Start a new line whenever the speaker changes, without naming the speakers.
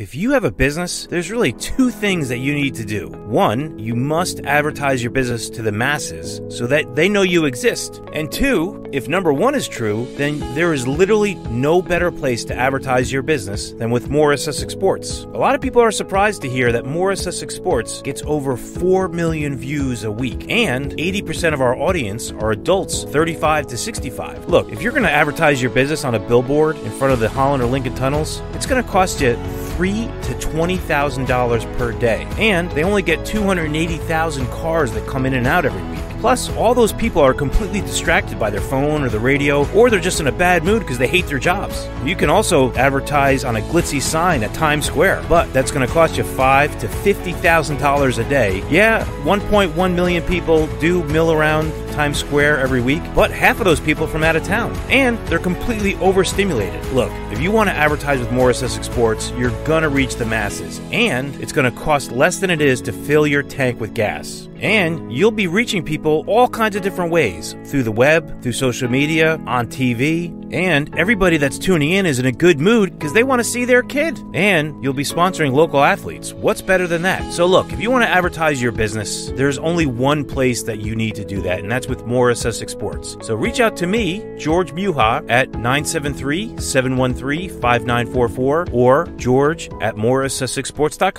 If you have a business, there's really two things that you need to do. One, you must advertise your business to the masses so that they know you exist. And two, if number one is true, then there is literally no better place to advertise your business than with Morris Sussex Sports. A lot of people are surprised to hear that Morris Sussex Sports gets over 4 million views a week, and 80% of our audience are adults 35 to 65. Look, if you're going to advertise your business on a billboard in front of the Holland or Lincoln tunnels, it's going to cost you three to twenty thousand dollars per day, and they only get two hundred eighty thousand cars that come in and out every week. Plus, all those people are completely distracted by their phone or the radio, or they're just in a bad mood because they hate their jobs. You can also advertise on a glitzy sign at Times Square, but that's going to cost you five to fifty thousand dollars a day. Yeah, 1.1 million people do mill around Times Square every week, but half of those people from out of town, and they're completely overstimulated. Look, if you want to advertise with Morris Sussex Sports, you're gonna reach the masses, and it's gonna cost less than it is to fill your tank with gas. And you'll be reaching people all kinds of different ways through the web, through social media, on TV, and everybody that's tuning in is in a good mood because they want to see their kid. And you'll be sponsoring local athletes. What's better than that? So, look, if you want to advertise your business, there's only one place that you need to do that, and that's with Morris Sussex Sports. So, reach out to me, George Muha, at 973 713 5944 or george at morrissussexsports.com.